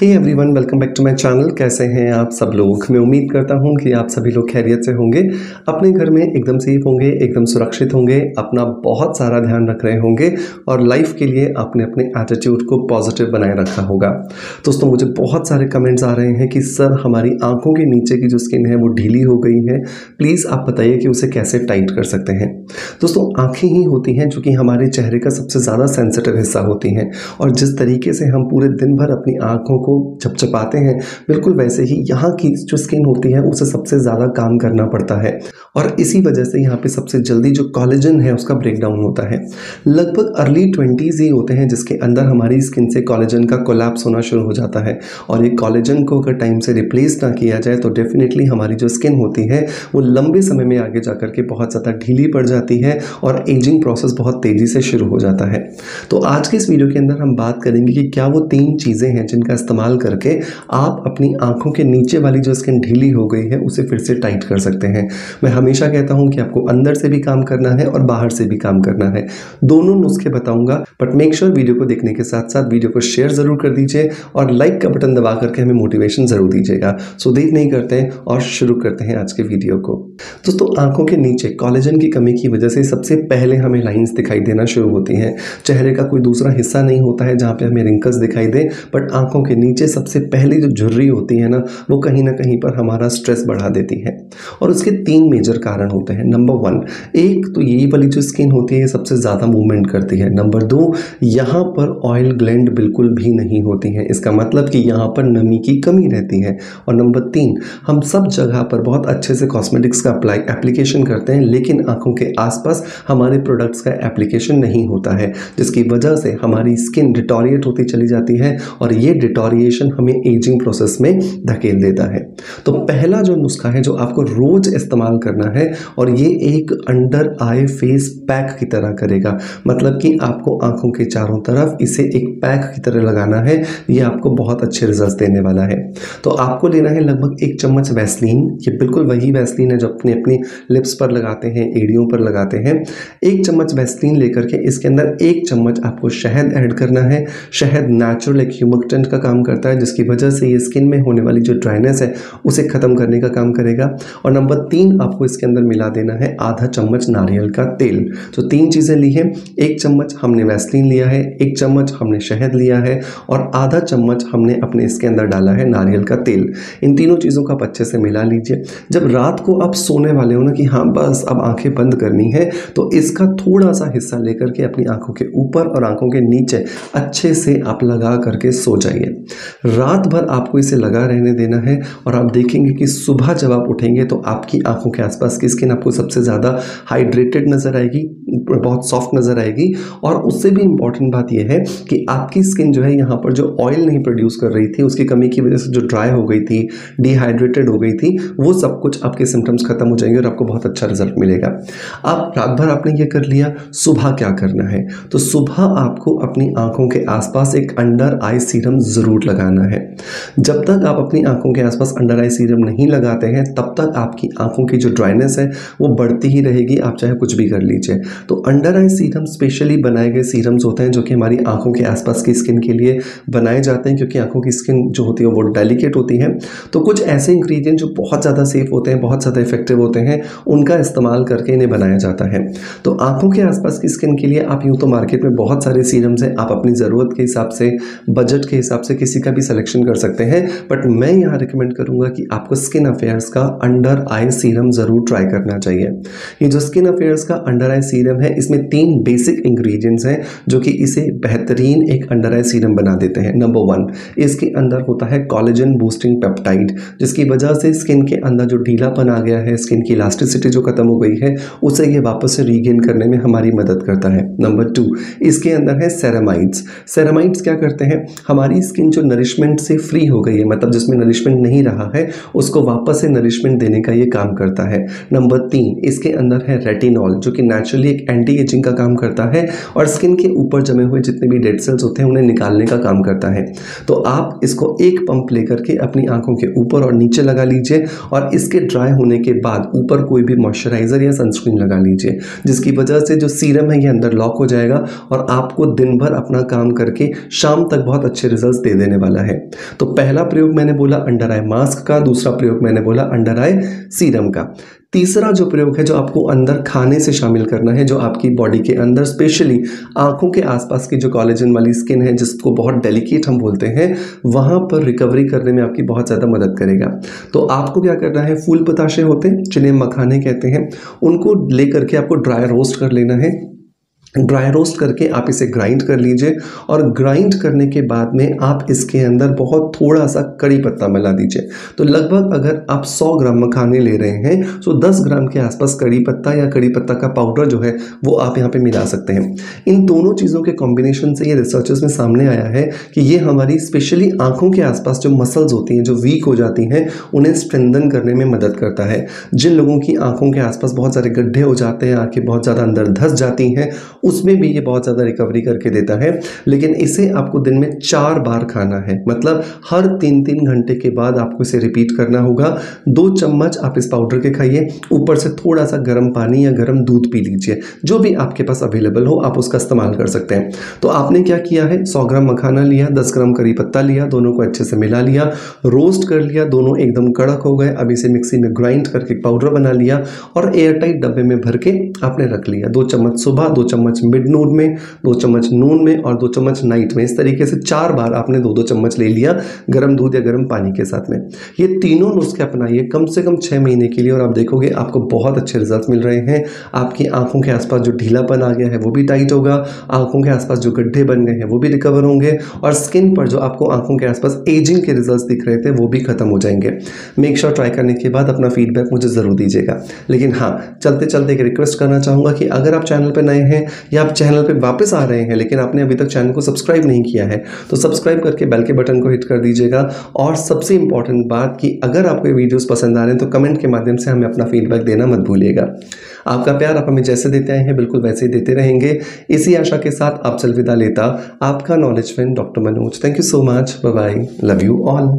Hey everyone welcome back to my channel कैसे हैं आप सब लोग? मैं उम्मीद करता हूँ कि आप सभी लोग खैरियत से होंगे। अपने घर में एकदम सेफ़ होंगे, एकदम सुरक्षित होंगे, अपना बहुत सारा ध्यान रख रहे होंगे और लाइफ के लिए आपने अपने एटीट्यूड को पॉजिटिव बनाए रखा होगा। दोस्तों, मुझे बहुत सारे कमेंट्स आ रहे हैं कि, सर, हमारी आँखों के नीचे की जो स्किन है वो ढीली हो गई है। प्लीज़ आप बताइए कि उसे कैसे टाइट कर सकते हैं? दोस्तों, आँखें ही होती हैं जो कि हमारे चेहरे का सबसे ज़्यादा सेंसिटिव हिस्सा होती हैं और जिस तरीके से हम पूरे दिन भर अपनी आँखों को चपचपाते हैं। बिल्कुल वैसे ही यहाँ की जो स्किन होती है, उसे सबसे ज़्यादा काम करना पड़ता है। और इसी वजह से यहाँ पे सबसे जल्दी जो कॉलेजन है, उसका ब्रेकडाउन होता है। लगभग अर्ली ट्वेंटीज़ ही होते हैं, जिसके अंदर हमारी स्किन से कॉलेजन का कोलैप्स होना शुरू हो जाता है। और ये कॉलेजन को अगर टाइम से रिप्लेस ना किया जाए तो डेफिनेटली हमारी जो स्किन होती है, वो लंबे समय में आगे जा के बहुत ज़्यादा ढीली पड़ जाती है और एजिंग प्रोसेस बहुत तेज़ी से शुरू हो जाता है। तो आज के इस वीडियो के अंदर हम बात करेंगे कि क्या वो तीन चीज़ें हैं जिनका इस्तेमाल करके आप अपनी आँखों के नीचे वाली जो स्किन ढीली हो गई है, उसे फिर से टाइट कर सकते हैं। मैं हमेशा कहता हूँ कि आपको अंदर से भी काम करना है और बाहर से भी काम करना है। दोनों नुस्खे बताऊँगा बट मेक श्योर वीडियो को देखने के साथ साथ वीडियो को शेयर ज़रूर कर दीजिए और लाइक का बटन दबा करके हमें मोटिवेशन ज़रूर दीजिएगा। सो देर नहीं करते हैं और शुरू करते हैं आज के वीडियो को। दोस्तों, आँखों के नीचे कॉलेजन की कमी की वजह से सबसे पहले हमें लाइंस दिखाई देना शुरू होती हैं। चेहरे का कोई दूसरा हिस्सा नहीं होता है जहाँ पे हमें रिंकल्स दिखाई दे बट आँखों के नीचे सबसे पहली जो झुर्री होती है ना, वो कहीं ना कहीं पर हमारा स्ट्रेस बढ़ा देती है। और उसके तीन मेजर कारण होते हैं। नंबर वन एक तो यही वाली जो स्किन होती है सबसे ज़्यादा मूवमेंट करती है। नंबर दो यहाँ पर ऑयल ग्लैंड बिल्कुल भी नहीं होती है। इसका मतलब कि यहाँ पर नमी की कमी रहती है। और नंबर तीन, हम सब जगह पर बहुत अच्छे से कॉस्मेटिक्स का अप्लाई एप्लीकेशन करते हैं, लेकिन आँखों के आसपास हमारे प्रोडक्ट्स का एप्लीकेशन नहीं होता है, जिसकी वजह से हमारी स्किन डिटोरिएट होती चली जाती है। और ये डिटोरिएशन हमें एजिंग प्रोसेस में धकेल देता है। तो पहला जो नुस्खा है जो आपको रोज इस्तेमाल करना है और ये एक अंडर आई फेस पैक की तरह करेगा। मतलब कि आपको आँखों के चारों तरफ़ इसे एक पैक की तरह लगाना है। ये आपको बहुत अच्छे रिज़ल्ट देने वाला है। तो आपको लेना है लगभग एक चम्मच वैसलीन। ये बिल्कुल वही वैसलीन है जो अपने अपनी लिप्स पर लगाते हैं, एड़ियों पर लगाते हैं। एक चम्मच वैसलीन लेकर के इसके अंदर एक चम्मच आपको शहद ऐड करना है। शहद नेचुरल एक ह्यूमकटेंट का काम करता है, जिसकी वजह से ये स्किन में होने वाली जो ड्राइनेस है, उसे ख़त्म करने का काम करेगा। और नंबर तीन आपको इसके अंदर मिला देना है आधा चम्मच नारियल का तेल। तो तीन चीज़ें ली हैं। एक चम्मच हमने वैसलीन लिया है, एक चम्मच हमने शहद लिया है, और आधा चम्मच हमने अपने इसके अंदर डाला है नारियल का तेल, इन तीनों चीज़ों को आप अच्छे से मिला लीजिए। जब रात को आप सोने वाले हो ना कि हाँ बस अब आँखें बंद करनी है तो इसका थोड़ा सा हिस्सा लेकर के अपनी आँखों के ऊपर और आँखों के नीचे अच्छे से आप लगा करके सो जाइए। रात भर आपको इसे लगा रहने देना है और आप देखेंगे कि सुबह जब आप उठेंगे तो आपकी आँखों के आसपास की स्किन आपको सबसे ज़्यादा हाइड्रेटेड नज़र आएगी, बहुत सॉफ्ट नज़र आएगी। और उससे भी इंपॉर्टेंट बात यह है कि आपकी स्किन जो है यहाँ पर जो ऑयल नहीं प्रोड्यूस कर रही थी, उसकी कमी की वजह से जो ड्राई हो गई थी डिहाइड्रेटेड हो गई थी, वो सब कुछ आपके सिम्टम्स खत्म हो जाएँगे और आपको बहुत अच्छा रिज़ल्ट मिलेगा। आप रात भर आपने ये कर लिया, सुबह क्या करना है? तो सुबह आपको अपनी आँखों के आसपास एक अंडर आई सीरम ज़रूर लगाना है। जब तक आप अपनी आँखों के आसपास अंडर आई सीरम नहीं लगाते हैं, तब तक आपकी आँखों की जो ड्राइनेस है, वो बढ़ती ही रहेगी, आप चाहे कुछ भी कर लीजिए। तो अंडर आई सीरम स्पेशली बनाए गए सीरम्स होते हैं, जो कि हमारी आँखों के आसपास की स्किन के लिए बनाए जाते हैं, क्योंकि आँखों की स्किन जो होती है, वो डेलिकेट होती है तो कुछ ऐसे इंग्रेडिएंट जो बहुत ज़्यादा सेफ़ होते हैं, बहुत ज़्यादा इफ़ेक्टिव होते हैं, उनका इस्तेमाल करके इन्हें बनाया जाता है। तो आँखों के आसपास की स्किन के लिए आप यूँ तो मार्केट में बहुत सारे सीरम्स हैं, आप अपनी ज़रूरत के हिसाब से बजट के हिसाब से किसी का भी सिलेक्शन कर सकते हैं बट मैं यहाँ रिकमेंड करूँगा कि आपको स्किन अफेयर्स का अंडर आई सीरम ज़रूर ट्राई करना चाहिए। ये जो स्किन अफेयर्स का अंडर आई सीरम है, इसमें तीन बेसिक इंग्रेडिएंट्स हैं, जो कि इसे बेहतरीन एक अंडर आई सीरम बना देते हैं। नंबर वन इसके अंदर होता है कॉलेजन बूस्टिंग पेप्टाइड जिसकी वजह से स्किन के अंदर जो ढीलापन आ गया है स्किन की इलास्टिसिटी जो खत्म हो गई है, उसे ये वापस से रीगेन करने में हमारी मदद करता है। नंबर टू इसके अंदर है सेरामाइड्स सेरामाइड्स क्या करते हैं? हमारी स्किन जो नरिशमेंट से फ्री हो गई है मतलब जिसमें नरिशमेंट नहीं रहा है, उसको वापस से नरिशमेंट देने का ये काम करता है। नंबर तीन, इसके अंदर है रेटिनॉल जो कि नेचुरली एक एंटी एजिंग का काम करता है, और स्किन के ऊपर जमे हुए जितने भी डेड सेल्स होते हैं, उन्हें निकालने का काम करता है। तो आप इसको एक पंप लेकर के अपनी आँखों के ऊपर और नीचे लगा लीजिए और इसके ड्राई होने के बाद ऊपर कोई भी मॉइस्चराइज़र या सनस्क्रीन लगा लीजिए, जिसकी वजह से जो सीरम है ये अंदर लॉक हो जाएगा और आपको दिन भर अपना काम करके शाम तक बहुत अच्छे रिज़ल्ट दे देने वाला है। तो पहला प्रयोग मैंने बोला अंडर आई मास्क का, दूसरा प्रयोग मैंने बोला अंडर आई सीरम का। तीसरा जो प्रयोग है जो आपको अंदर खाने से शामिल करना है, जो आपकी बॉडी के अंदर स्पेशली आँखों के आसपास की जो कॉलेजन वाली स्किन है, जिसको बहुत डेलिकेट हम बोलते हैं, वहाँ पर रिकवरी करने में आपकी बहुत ज़्यादा मदद करेगा। तो आपको क्या करना है, फूल पताशे होते हैं, जिन्हें मखाने कहते हैं, उनको लेकर के आपको ड्राई रोस्ट कर लेना है। ड्राई रोस्ट करके आप इसे ग्राइंड कर लीजिए और ग्राइंड करने के बाद में आप इसके अंदर बहुत थोड़ा सा कड़ी पत्ता मिला दीजिए। तो लगभग अगर आप 100 ग्राम मखाने ले रहे हैं तो 10 ग्राम के आसपास कड़ी पत्ता या कड़ी पत्ता का पाउडर जो है, वो आप यहाँ पे मिला सकते हैं। इन दोनों चीज़ों के कॉम्बिनेशन से ये रिसर्चर्स में सामने आया है कि ये हमारी स्पेशली आँखों के आसपास जो मसल्स होती हैं, जो वीक हो जाती हैं, उन्हें स्ट्रेंदन करने में मदद करता है। जिन लोगों की आँखों के आसपास बहुत सारे गड्ढे हो जाते हैं, आँखें बहुत ज़्यादा अंदर धस जाती हैं उसमें भी ये बहुत ज़्यादा रिकवरी करके देता है। लेकिन इसे आपको दिन में चार बार खाना है। मतलब हर तीन तीन घंटे के बाद आपको इसे रिपीट करना होगा। दो चम्मच आप इस पाउडर के खाइए। ऊपर से थोड़ा सा गर्म पानी या गर्म दूध पी लीजिए। जो भी आपके पास अवेलेबल हो, आप उसका इस्तेमाल कर सकते हैं। तो आपने क्या किया है? सौ ग्राम मखाना लिया, दस ग्राम करी पत्ता लिया, दोनों को अच्छे से मिला लिया रोस्ट कर लिया, दोनों एकदम कड़क हो गए। अब इसे मिक्सी में ग्राइंड करके पाउडर बना लिया और एयरटाइट डब्बे में भर के आपने रख लिया। दो चम्मच सुबह, दो चम्मच मिड नून में, दो चम्मच नून में और दो चम्मच नाइट में। इस तरीके से चार बार आपने दो दो चम्मच ले लिया गर्म दूध या गर्म पानी के साथ में। ये तीनों नुस्खे अपनाइए कम से कम छः महीने के लिए और आप देखोगे आपको बहुत अच्छे रिज़ल्ट मिल रहे हैं। आपकी आँखों के आसपास जो ढीलापन आ गया है वो भी टाइट होगा, आँखों के आसपास जो गड्ढे बन गए हैं वो भी रिकवर होंगे और स्किन पर जो आपको आँखों के आसपास एजिंग के रिज़ल्ट दिख रहे थे वो भी खत्म हो जाएँगे। मेक श्योर ट्राई करने के बाद अपना फीडबैक मुझे ज़रूर दीजिएगा। लेकिन हाँ चलते चलते एक रिक्वेस्ट करना चाहूँगा कि अगर आप चैनल पर नए हैं या आप चैनल पर वापस आ रहे हैं, लेकिन आपने अभी तक चैनल को सब्सक्राइब नहीं किया है तो सब्सक्राइब करके बेल के बटन को हिट कर दीजिएगा। और सबसे इंपॉर्टेंट बात कि अगर आपको ये वीडियोस पसंद आ रहे हैं तो कमेंट के माध्यम से हमें अपना फीडबैक देना मत भूलिएगा। आपका प्यार आप हमें जैसे देते आए हैं, बिल्कुल वैसे ही देते रहेंगे। इसी आशा के साथ आप चल विदा लेता आपका knowledge friend doctor Manoj thank you so much bye love you all